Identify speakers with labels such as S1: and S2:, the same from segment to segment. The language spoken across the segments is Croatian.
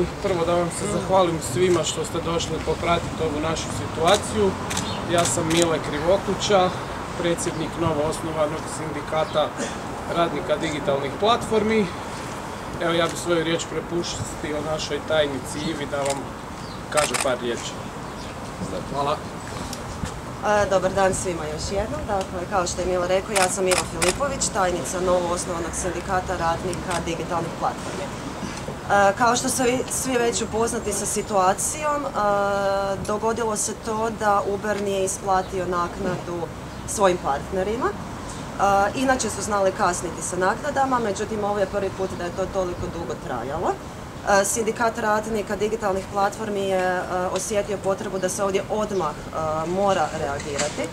S1: i prvo da vam se zahvalim svima što ste došli popratiti ovu našu situaciju. Ja sam Mile Krivokuća, predsjednik novo osnovanog sindikata radnika digitalnih platformi. Evo ja bih svoju riječ prepuštio našoj tajnici Ivi da vam kaže par riječi. Hvala.
S2: Dobar dan svima još jednom. Dakle, kao što je Milo rekao, ja sam Iva Filipović, tajnica novo osnovanog sindikata radnika digitalnih platformi. E, kao što su svi već upoznati sa situacijom, e, dogodilo se to da Uber nije isplatio naknadu svojim partnerima. Inače su znali kasniti sa naknadama, međutim ovo je prvi put da je to toliko dugo trajalo. E, sindikat radnika digitalnih platformi je e, osjetio potrebu da se ovdje odmah e, mora reagirati.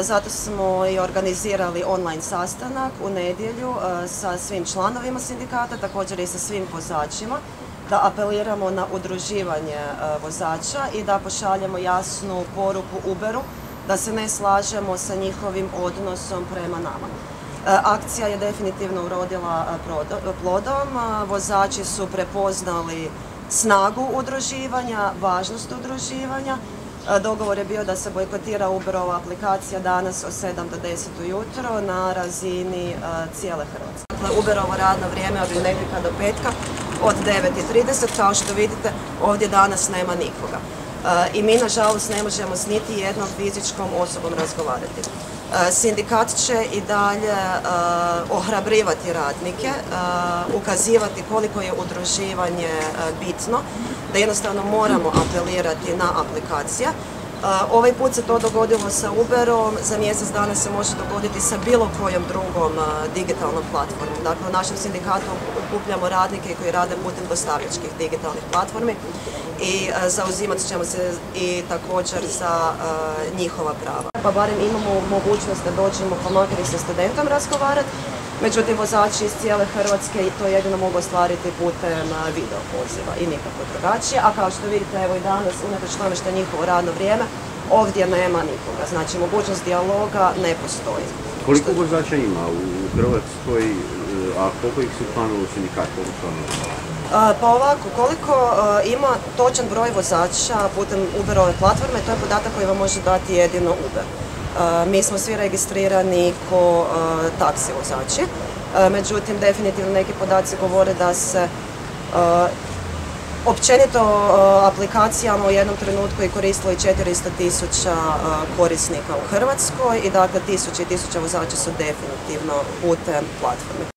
S2: Zato smo i organizirali online sastanak u nedjelju sa svim članovima sindikata, također i sa svim vozačima, da apeliramo na udruživanje vozača i da pošaljemo jasnu poruku Uberu da se ne slažemo sa njihovim odnosom prema nama. E, akcija je definitivno urodila e, plodom, vozači su prepoznali snagu udruživanja, važnost udruživanja. E, dogovor je bio da se bojkotira Uberova aplikacija danas od 7 do 10 ujutro na razini cijele Hrvatske. Dakle, Uberovo radno vrijeme od nekada do petka od 9.30, kao što vidite ovdje danas nema nikoga. I mi nažalost ne možemo s niti jednom fizičkom osobom razgovarati. E, sindikat će i dalje e, ohrabrivati radnike, e, ukazivati koliko je udruživanje bitno, da jednostavno moramo apelirati na aplikacija. Ovaj put se to dogodilo sa Uberom, za mjesec dana se može dogoditi sa bilo kojom drugom digitalnom platformom. Dakle, u našem sindikatu okupljamo radnike koji rade putem dostavljačkih digitalnih platformi i zauzimat ćemo se i također za njihova prava. Pa barem imamo mogućnost da dođemo pa makar sa studentom razgovarati, međutim vozači iz cijele Hrvatske to jedino mogu ostvariti putem video poziva i nikako drugačije, a kao što vidite evo i danas, unatoč tome što je njihovo radno vrijeme, ovdje nema nikoga, znači mogućnost dijaloga ne postoji.
S3: Koliko vozača ima u Hrvatskoj, a koliko ih su planovi u sindikat,
S2: pa ovako, koliko ima točan broj vozača putem Uberove platforme, to je podatak koji vam može dati jedino Uber. Mi smo svi registrirani ko taksi vozači, međutim definitivno neki podaci govore da se općenito aplikacijama u jednom trenutku je koristilo i 400 tisuća korisnika u Hrvatskoj i dakle tisuće i tisuće vozača su definitivno putem platforme.